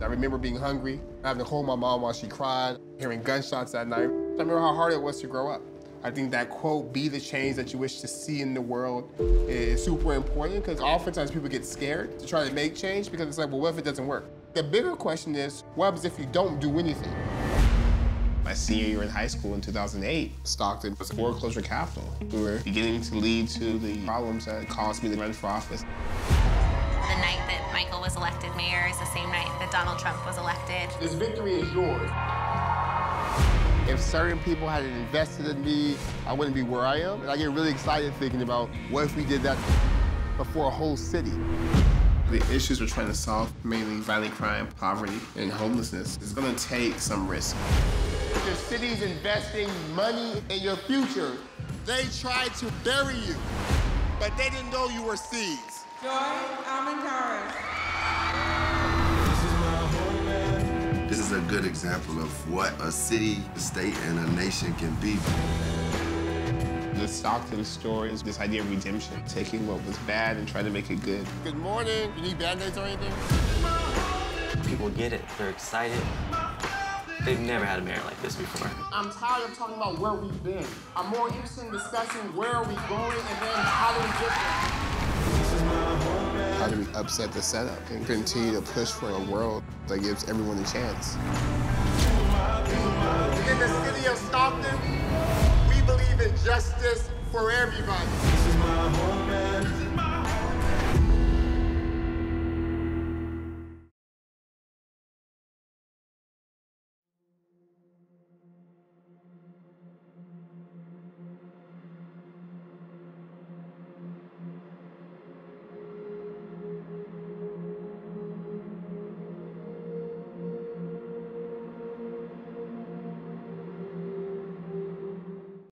I remember being hungry, having to hold my mom while she cried, hearing gunshots that night. I remember how hard it was to grow up. I think that quote, be the change that you wish to see in the world, is super important because oftentimes people get scared to try to make change because it's like, well, what if it doesn't work? The bigger question is, what happens if you don't do anything? My senior year in high school in 2008, Stockton was a foreclosure capital. We were beginning to lead to the problems that caused me to run for office. Was elected mayor is the same night that Donald Trump was elected. This victory is yours. If certain people had invested in me, I wouldn't be where I am. And I get really excited thinking about what if we did that before a whole city. The issues we're trying to solve, mainly violent crime, poverty, and homelessness, is gonna take some risk. Your city's investing money in your future. They tried to bury you, but they didn't know you were seeds. Joy Almendares. This is a good example of what a city, a state, and a nation can be. The Stockton story is this idea of redemption, taking what was bad and trying to make it good. Good morning. You need band-aids or anything? People get it. They're excited. They've never had a mayor like this before. I'm tired of talking about where we've been. I'm more interested in discussing where are we going and then how do we get there. How do we upset the setup and continue to push for a world that gives everyone a chance? In the city of Stockton, we believe in justice for everybody.